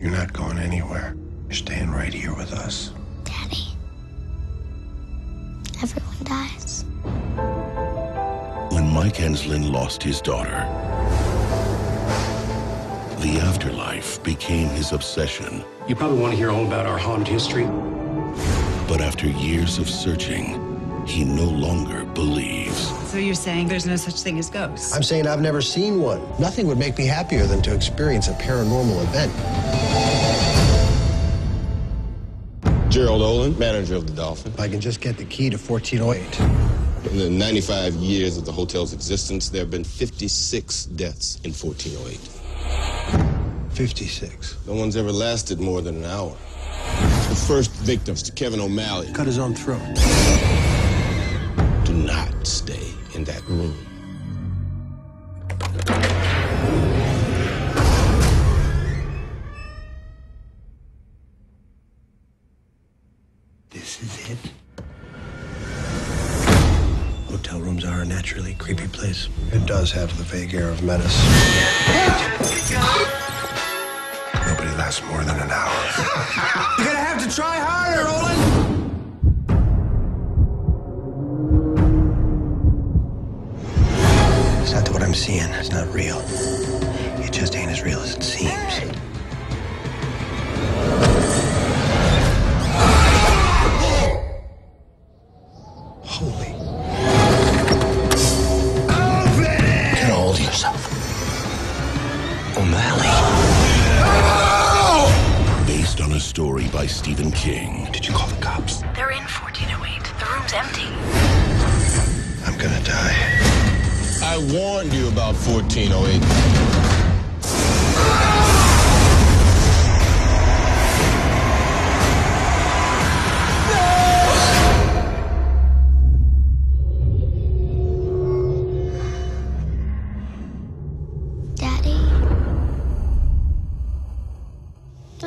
You're not going anywhere. You're staying right here with us. Daddy. Everyone dies. When Mike Enslin lost his daughter, the afterlife became his obsession. You probably want to hear all about our haunted history. But after years of searching, he no longer believes. So you're saying there's no such thing as ghosts? I'm saying I've never seen one. Nothing would make me happier than to experience a paranormal event. Gerald Olin, manager of the Dolphin. If I can just get the key to 1408. In the 95 years of the hotel's existence, there have been 56 deaths in 1408. 56. No one's ever lasted more than an hour. The first victims to Kevin O'Malley. Cut his own throat. Do not stay in that room. This is it. Hotel rooms are a naturally creepy place. It does have the vague air of menace. Nobody lasts more than an hour. You're gonna have to try harder, Olin. It's not that what I'm seeing is not real. It just ain't as real O'Malley. Based on a story by Stephen King. Did you call the cops? They're in 1408. The room's empty. I'm gonna die. I warned you about 1408.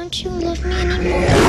Don't you love me anymore?